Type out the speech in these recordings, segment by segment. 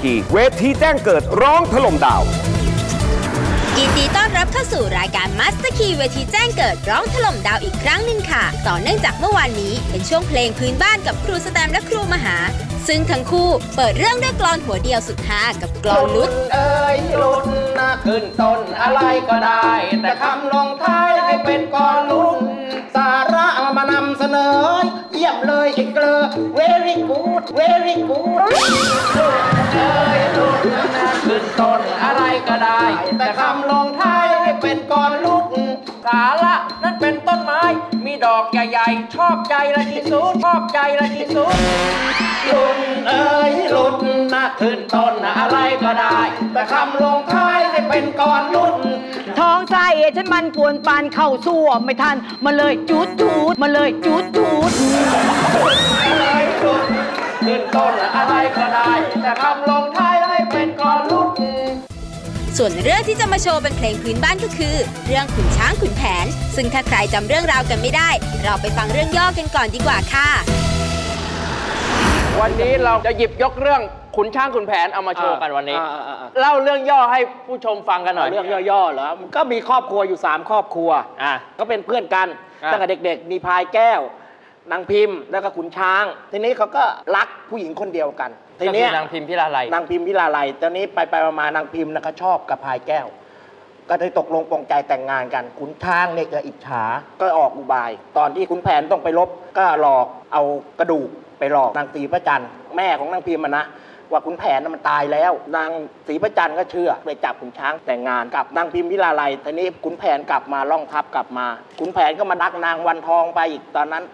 คีย์เวทีแจ้งเกิดร้องถล่มดาวยินดีต้อนรับเข้าสู่รายการมาสเตอร์คีย์เวทีแจ้งเกิดร้องถล่มดาวอีกครั้งหนึ่งค่ะ ต่อเนื่องจากเมื่อวานนี้ เป็นช่วงเพลงพื้นบ้านกับครูสแตมและครูมหา ซึ่งทั้งคู่เปิดเรื่องด้วยกลอนหัวเดียวสุดฮากับกลอนลุดเอ้ยลุดนะขึ้นต้นอะไรก็ได้ แต่คำลงท้ายให้เป็นกลอนลุดสาระเอามานำเสนอ เยี่ยมเลยไอ้เกลอ very good very good เอ้ยลุด นะขึ้นต้นอะไรก็ได้ แต่คำลงท้ายให้เป็นกรลุดสาระนั้นเป็นต้นไม้ มีดอกใหญ่ๆ ชอบใจละที่สุดชอบใจละที่สุดลุนเอ้ยลุนนะขึ้นต้นอะไรก็ได้ แต่คำลงท้ายให้เป็นกรลุนท้องไส้ฉันมันปวนปานเข้าซ่วมไม่ทันมาเลยจูดจูดมาเลยจูดจูดเอ้ยลุนขึ้นต้นอะไรก็ได้ แต่คำลงท้าย ส่วนเรื่องที่จะมาโชว์เป็นเพลงพื้นบ้านก็คือ เรื่องขุนช้างขุนแผน ซึ่งถ้าใครจำเรื่องราวกันไม่ได้ เราไปฟังเรื่องย่อกันก่อนดีกว่าค่ะ วันนี้เราจะหยิบยกเรื่องขุนช้างขุนแผนเอามาโชว์กันวันนี้อ่าอ่าอ่าเล่าเรื่องย่อให้ผู้ชมฟังกันหน่อย เรื่องย่อๆเหรอมันก็มีครอบครัวอยู่ 3 ครอบครัว อะ ก็เป็นเพื่อนกันอะตั้งแต่เด็กๆ มีพายแก้ว นางพิมพ์แล้วก็ขุนช้าง ทีนี้เขาก็รักผู้หญิงคนเดียวกันทีก็นี้คือนางพิมพิลาไลนางพิมพ์พิลาไลตอนนี้ไปไปๆมาๆนางพิมพ์นะก็ชอบกับพายแก้ว ก็ได้ตกลงปรงใจแต่งงานกัน ขุนช้างเนี่ยก็อิจฉา ก็ออกอุบาย ตอนที่ขุนแผนต้องไปรบก็หลอกเอากระดูกไปหลอกนางศรีพระจันทร์แม่ของนางพิมพ์อะนะ ว่าขุนแผนน่ะมันตายแล้ว นางศรีพระจันทร์ก็เชื่อไปจับขุนช้างแต่งงานกับนางพิมพิลาไลทีนี้ขุนแผนกลับมาล่องทัพกลับมาขุนแผนก็มาดักนางวันทองไปอีกตอนนั้น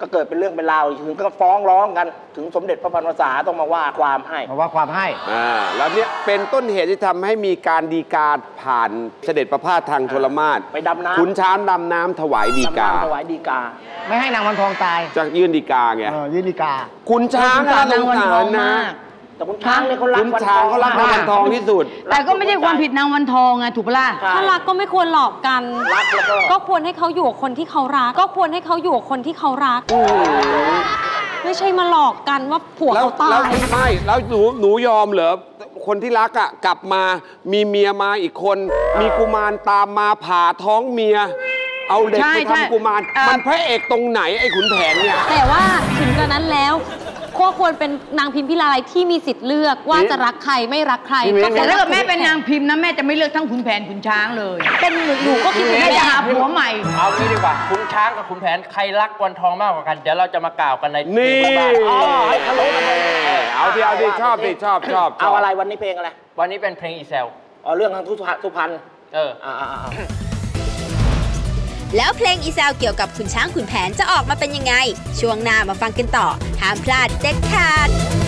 ก็เกิดเป็นเรื่องเป็นราวถึงก็ฟ้องร้องกันถึงสมเด็จพระพันวษาต้องมาว่าความให้มาว่าความให้ อ่าแล้วเนี่ยเป็นต้นเหตุที่ทำให้มีการดีกาผ่านเสด็จประพาสทางทรมาศไปดำน้ำ ขุนช้างดำน้ำถวายดีกาดำน้ำถวายดีกา ไม่ให้นางวันทองตายจะยื่นดีกาไงเออยื่นดีกา ขุนช้างน่าสงสารนะ แต่คุณช้างเนี่ยเขารักขุนวันทช้างองเขารักมนางวันทองที่สุด แต่ก็ไม่ใช่ความผิดนางวันทองไงถูกปะล่ะ ใช่ ถ้ารักก็ไม่ควรหลอกกัน รักแล้วก็ ก็ควรให้เขาอยู่กับคนที่เขารัก ก็ควรให้เขาอยู่กับคนที่เขารัก ไม่ใช่มาหลอกกันว่าผัวแล้วเขาตาแล้วย ไม่แล้วหนูหนูยอมเหรอคนที่รักอะกลับมามีเมียมาอีกคน มีกุมารตามมาผ่าท้องเมีย เอาเด็กใช่ไปใช่ทำกุมาร เอ่อ มันพระเอกตรงไหนไอ้ขุนแผนเนี่ย แต่ว่าถึงกระนั้นแล้ว ก็ควรเป็นนางพิมพิลาไลที่มีสิทธิ์เลือกว่าจะรักใครไม่รักใครพี่มิ้นก็แต่ถ้าเกิดแม่เป็นนางพิมพ์นะแม่จะไม่เลือกทั้งขุนแผนขุนช้างเลยเป็นหนูหนูก็คิดถึงแม่แม่จะหาผัวใหม่ เอางี้ดีกว่าขุนช้างกับขุนแผนใครรักวันทองมากกว่ากันเดี๋ยวเราจะมากล่าวกันในนี่เพลงบ้านๆอ๋อให้ทะลุกันไปเอาที่เอาที่ชอบที่ชอบชอบชเอาบอะไรวันนี้เพลงอะไรวันนี้เป็นเพลงอีเซลอ๋อเรื่องทางสุพรรณสุพรรณเอออ่าอ่าอ่า แล้วเพลงอีแซวเกี่ยวกับขุนช้างขุนแผนจะออกมาเป็นยังไง ช่วงหน้ามาฟังกันต่อห้ามพลาดเด็ดขาด